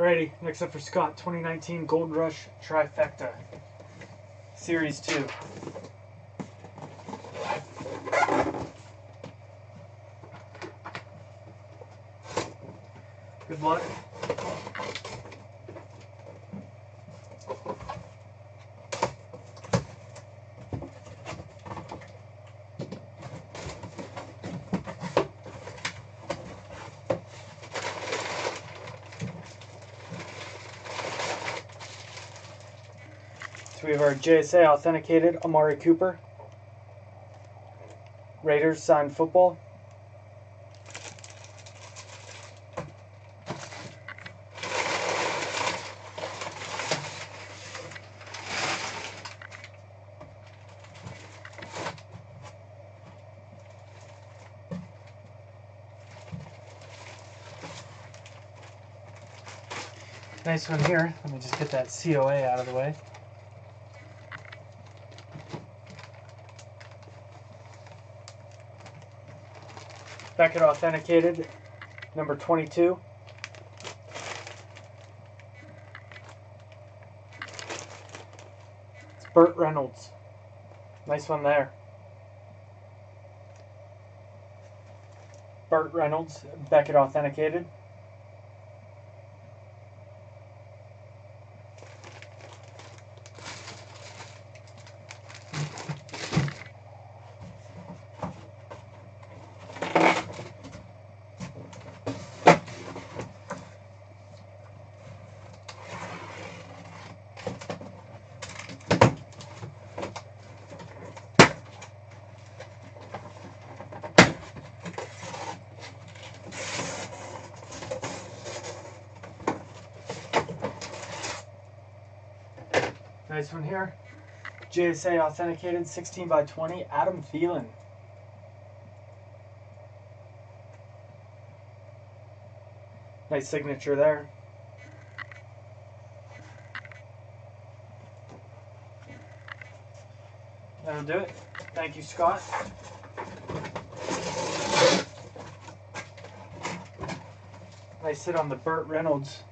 Alrighty, next up for Scott, 2019 Gold Rush Trifecta. Series 2. Good luck. So we have our JSA authenticated Amari Cooper. Raiders signed football. Nice one here. Let me just get that COA out of the way. Beckett Authenticated, number 22. It's Burt Reynolds. Nice one there. Burt Reynolds, Beckett Authenticated. Nice one here. JSA authenticated 16 by 20, Adam Thielen. Nice signature there. That'll do it. Thank you, Scott. Nice hit on the Burt Reynolds.